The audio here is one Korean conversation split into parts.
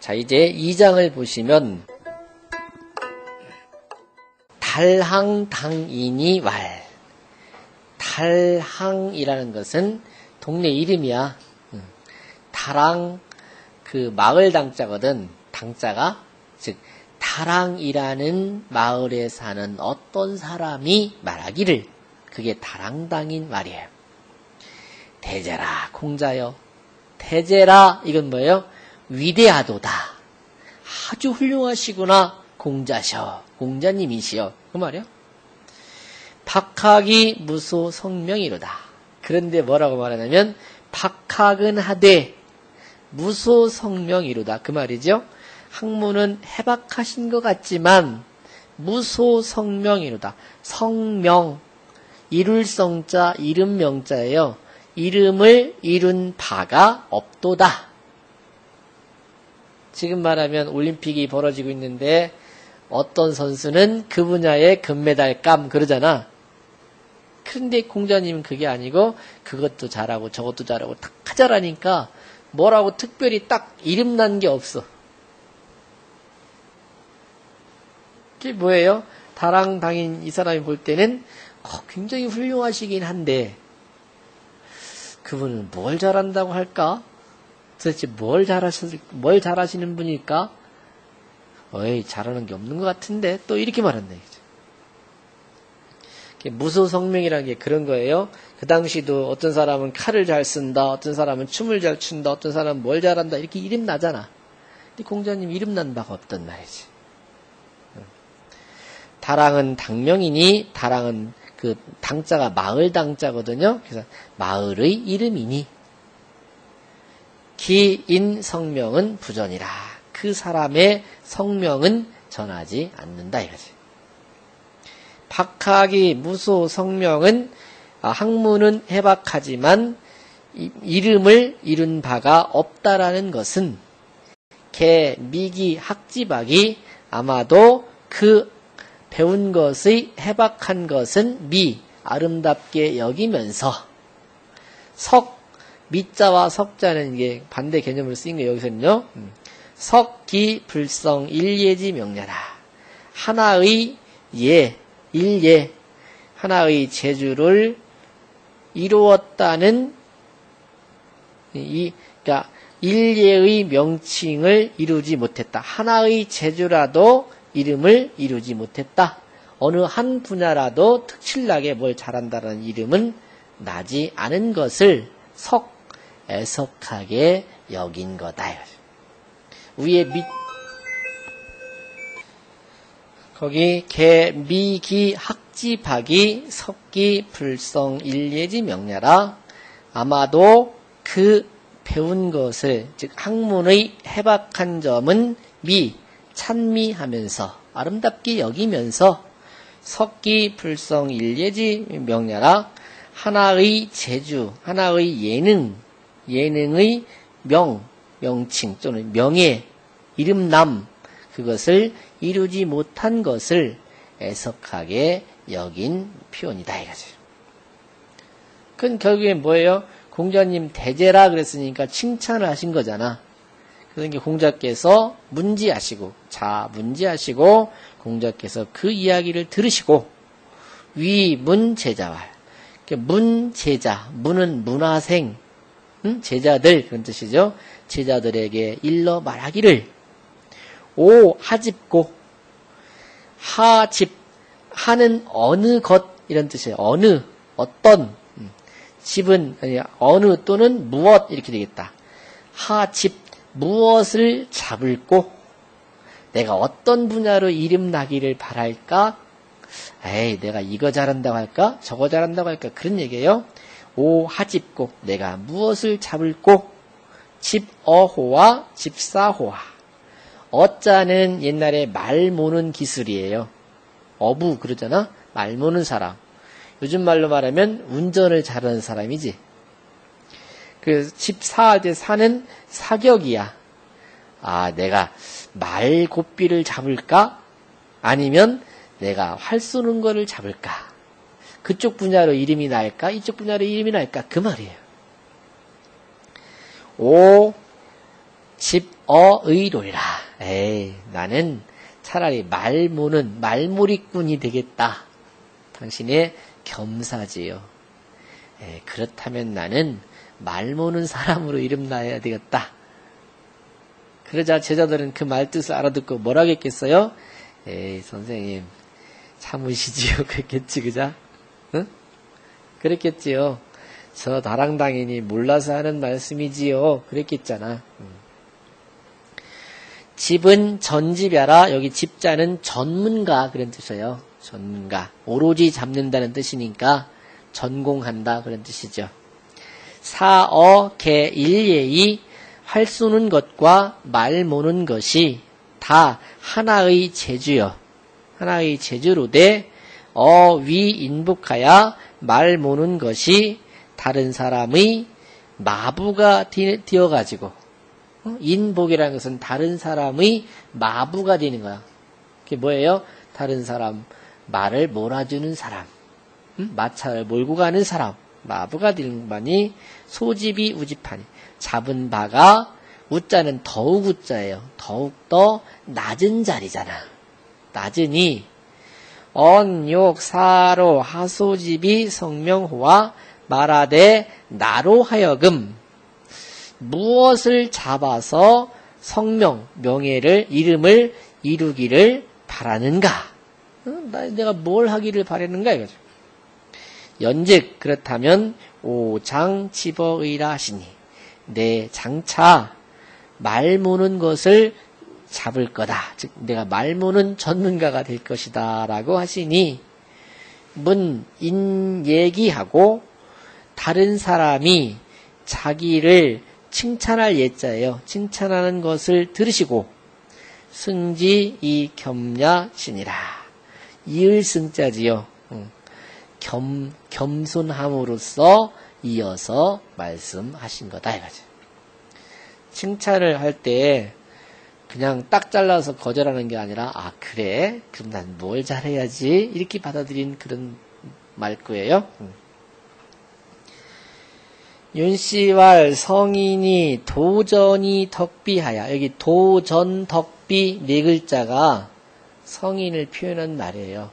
자, 이제 2장을 보시면 달항당인이 왈. 달항이라는 것은 동네 이름이야. 음. 달항 그 마을 당자거든. 당자가 즉 다랑이라는 마을에 사는 어떤 사람이 말하기를 그게 다랑당인 말이에요. 대제라 공자여. 대제라 이건 뭐예요? 위대하도다. 아주 훌륭하시구나 공자셔. 공자님이시여. 그 말이요. 박학이 무소 성명이로다. 그런데 뭐라고 말하냐면 박학은 하되 무소 성명이로다. 그 말이죠. 학문은 해박하신 것 같지만 무소 성명이로다. 성명 이룰 성자 이름 명자예요. 이름을 이룬 바가 없도다. 지금 말하면 올림픽이 벌어지고 있는데 어떤 선수는 그 분야의 금메달 감 그러잖아. 그런데 공자님은 그게 아니고 그것도 잘하고 저것도 잘하고 다 잘하니까 뭐라고 특별히 딱 이름 난 게 없어. 그게 뭐예요? 다랑 당인 이 사람이 볼 때는 어, 굉장히 훌륭하시긴 한데 그분은 뭘 잘한다고 할까? 도대체 뭘 잘하시, 뭘 잘하시는 분일까? 어이, 잘하는 게 없는 것 같은데? 또 이렇게 말한다. 무소성명이라는 게 그런 거예요. 그 당시도 어떤 사람은 칼을 잘 쓴다, 어떤 사람은 춤을 잘 춘다, 어떤 사람은 뭘 잘한다, 이렇게 이름 나잖아. 근데 공자님 이름 난 바가 없단 말이지. 다랑은 당명이니, 다랑은 그 당자가 마을 당자거든요. 그래서 마을의 이름이니, 기인 성명은 부전이라. 그 사람의 성명은 전하지 않는다 이거지. 박학이 무소 성명은 아, 학문은 해박하지만 이름을 이룬 바가 없다라는 것은 개 미기 학지박이 아마도 그 배운 것의 해박한 것은 미 아름답게 여기면서 석 미자와 석자는 이게 반대 개념으로 쓰인 게 여기서는요. 음. 석기 불성 일예지 명냐라. 하나의 예, 일예, 하나의 재주를 이루었다는 이 그러니까 일예의 명칭을 이루지 못했다. 하나의 재주라도 이름을 이루지 못했다. 어느 한 분야라도 특출나게 뭘 잘한다는 이름은 나지 않은 것을 석 애석하게 여긴 거다. 위에 밑 거기 개 미 기 학지 박이 석기 불성 일예지 명야라 아마도 그 배운 것을 즉 학문의 해박한 점은 미 찬미하면서 아름답게 여기면서 석기 불성 일예지 명야라 하나의 재주 하나의 예능 예능의 명, 명칭 또는 명예, 이름남 그것을 이루지 못한 것을 애석하게 여긴 표현이다 이거죠. 그건 결국에 뭐예요? 공자님 대제라 그랬으니까 칭찬을 하신 거잖아. 그러니까 공자께서 문지하시고 자 문지하시고 공자께서 그 이야기를 들으시고 위문 제자왈 문 제자 문은 문화생 응? 제자들 그런 뜻이죠. 제자들에게 일러 말하기를 오 하집고 하집 하는 어느 것 이런 뜻이에요. 어느 어떤 집은 아니, 어느 또는 무엇 이렇게 되겠다. 하집 무엇을 잡을고 내가 어떤 분야로 이름 나기를 바랄까? 에이 내가 이거 잘한다고 할까? 저거 잘한다고 할까? 그런 얘기예요. 오 하집고 내가 무엇을 잡을고 집어호와 집사호와 어자는 옛날에 말 모는 기술이에요. 어부 그러잖아. 말 모는 사람. 요즘 말로 말하면 운전을 잘하는 사람이지. 그 집사할 때 사는 사격이야. 아, 내가 말 고삐를 잡을까? 아니면 내가 활 쏘는 거를 잡을까? 그쪽 분야로 이름이 날까? 이쪽 분야로 이름이 날까? 그 말이에요. 오, 집 어 의로이라. 에이, 나는 차라리 말모는 말몰이꾼이 되겠다. 당신의 겸사지요. 에이, 그렇다면 나는 말모는 사람으로 이름 나야 되겠다. 그러자 제자들은 그 말뜻을 알아듣고 뭐라겠겠어요? 에이, 선생님, 참으시지요. 그랬겠지, 그자? 응? 그랬겠지요. 저 다랑당인이 몰라서 하는 말씀이지요. 그랬겠잖아. 집은 전집야라. 여기 집자는 전문가 그런 뜻이에요. 전문가. 오로지 잡는다는 뜻이니까 전공한다 그런 뜻이죠. 사어 개 일예의 활 쏘는 것과 말 모는 것이 다 하나의 재주여. 하나의 재주로 되 어위 인복하야 말 모는 것이 다른 사람의 마부가 되어가지고 어? 인복이라는 것은 다른 사람의 마부가 되는 거야. 그게 뭐예요? 다른 사람 말을 몰아주는 사람, 음? 마차를 몰고 가는 사람, 마부가 되는 바니 소집이 우집하니 잡은 바가 우자는 더욱 우자예요. 더욱 더 낮은 자리잖아. 낮으니 언욕 사로 하소집이 성명호와 말하되 나로 하여금 무엇을 잡아서 성명, 명예를, 이름을 이루기를 바라는가? 어? 내가 뭘 하기를 바라는가? 이거죠. 연즉, 그렇다면, 오장 집어의라 하시니, 내 장차 말 모는 것을 잡을 거다. 즉, 내가 말 모는 전문가가 될 것이다. 라고 하시니, 문, 인, 얘기하고, 다른 사람이 자기를 칭찬할 예자예요. 칭찬하는 것을 들으시고 승지 이 겸야신이라. 이을 승자지요. 겸, 겸손함으로써 이어서 말씀하신 거다 이거죠. 칭찬을 할 때 그냥 딱 잘라서 거절하는 게 아니라 아 그래 그럼 난 뭘 잘해야지 이렇게 받아들인 그런 말 거예요. 윤씨왈 성인이 도전이 덕비하야. 여기 도전 덕비 네 글자가 성인을 표현한 말이에요.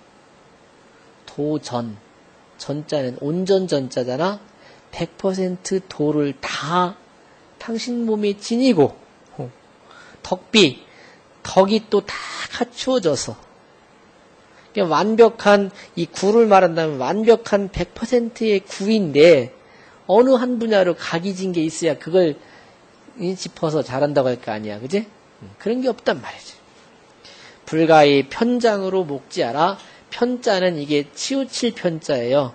도전. 전자는 온전 전자잖아. 100% 도를 다 당신 몸에 지니고 어. 덕비 덕이 또 다 갖추어져서 완벽한 이 구를 말한다면 완벽한 100%의 구인데 어느 한 분야로 각이 진 게 있어야 그걸 짚어서 잘한다고 할 거 아니야. 그지? 음, 그런 게 없단 말이지. 불가의 편장으로 목지하라. 편자는 이게 치우칠 편자예요.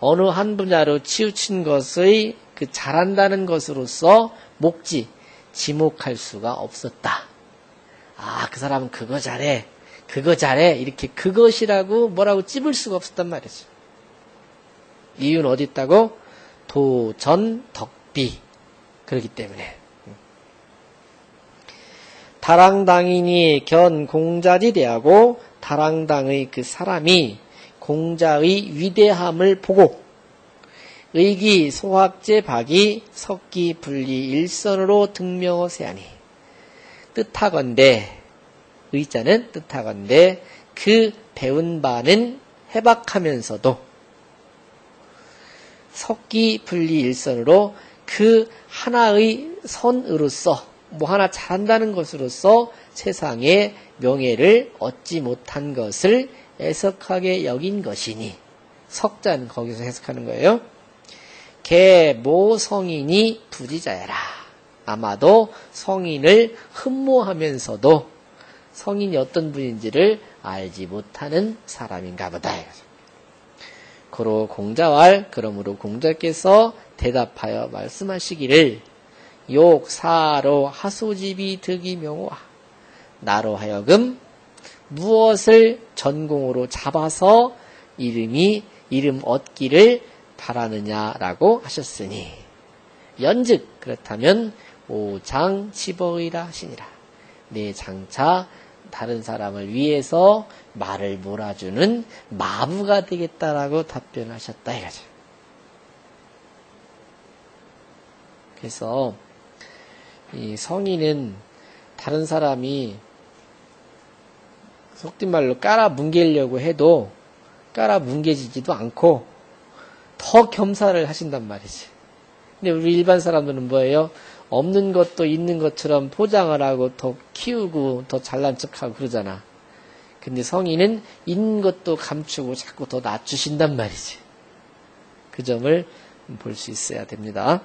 어느 한 분야로 치우친 것의 그 잘한다는 것으로서 목지, 지목할 수가 없었다. 아, 그 사람은 그거 잘해. 그거 잘해. 이렇게 그것이라고 뭐라고 찝을 수가 없었단 말이죠. 이유는 어디 있다고? 도전 덕비 그렇기 때문에 다랑당인이 견 공자지 대하고 다랑당의 그 사람이 공자의 위대함을 보고 의기 소학제 박이 석기 분리 일선으로 등명어 세하니. 뜻하건대 의자는 뜻하건대 그 배운 바는 해박하면서도. 석기 분리 일선으로 그 하나의 선으로서 뭐 하나 잘한다는 것으로서 세상의 명예를 얻지 못한 것을 애석하게 여긴 것이니. 석자는 거기서 해석하는 거예요. 개모 성인이 부지자야라. 아마도 성인을 흠모하면서도 성인이 어떤 분인지를 알지 못하는 사람인가 보다. 고로 공자왈 그러므로 공자께서 대답하여 말씀하시기를 욕사로 하소집이 득이 명화 나로 하여금 무엇을 전공으로 잡아서 이름이 이름 얻기를 바라느냐라고 하셨으니 연즉 그렇다면 오장 치버이라 하시니라 내 장차 다른 사람을 위해서 말을 몰아주는 마부가 되겠다라고 답변하셨다 이거죠. 그래서 이 성인은 다른 사람이 속된 말로 깔아 뭉개려고 해도 깔아 뭉개지지도 않고 더 겸사를 하신단 말이지. 근데 우리 일반 사람들은 뭐예요? 없는 것도 있는 것처럼 포장을 하고 더 키우고 더 잘난 척하고 그러잖아. 근데 성인은 있는 것도 감추고 자꾸 더 낮추신단 말이지. 그 점을 볼 수 있어야 됩니다.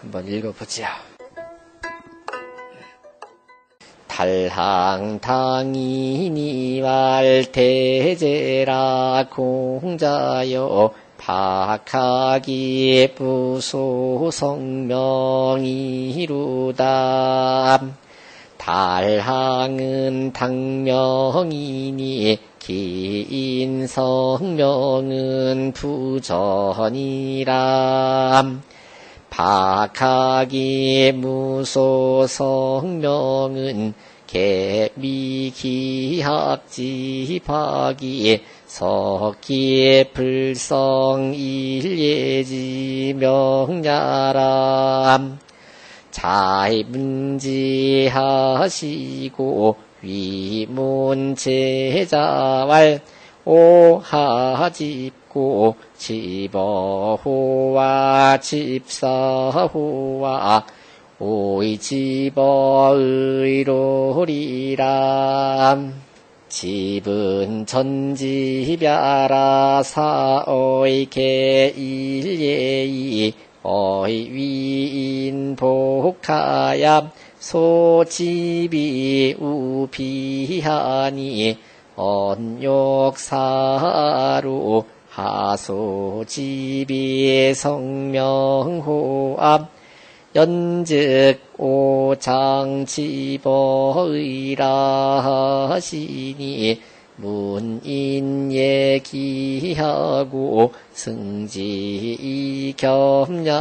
한번 읽어보자. 달항당이니왈 대제라 공자여 박하기 부소 성명이루다. 달항은 당명이니 긴 성명은 부전이라 박하기 무소 성명은 개미기학지박이 석기의 불성 일예지 명야람. 자문지하시고 위문제자왈 오하집 고 집어호와 집사호와 오이 집어의로리람 집은 전지벼라 사오이 개일예이 어이 위인 복하야 소집이 우비하니 언욕사루 하소집이 성명호암 연즉 오장지버의라 하시니 문인 얘기하고 승지 겸야시니라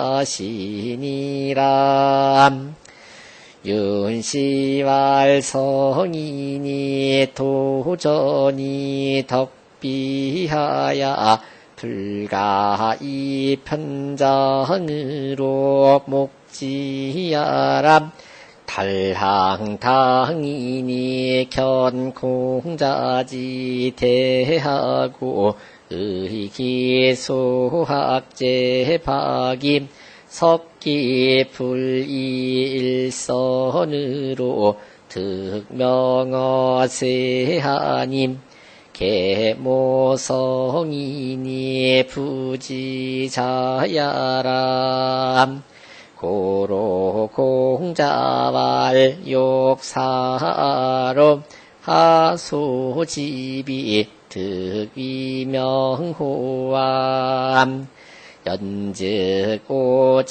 윤시왈 성인이 도전이 덕 비하야. 불가이 편장으로 목지야람 달항당이니 견공자지 대하고 의기소학제 박임 석기 불이일선으로 득명어세하님 개모성이니 부지자야람. 고로 공자왈 욕사로 하소집이 득위명호암. 연즉 오장지버의라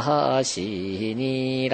하시니라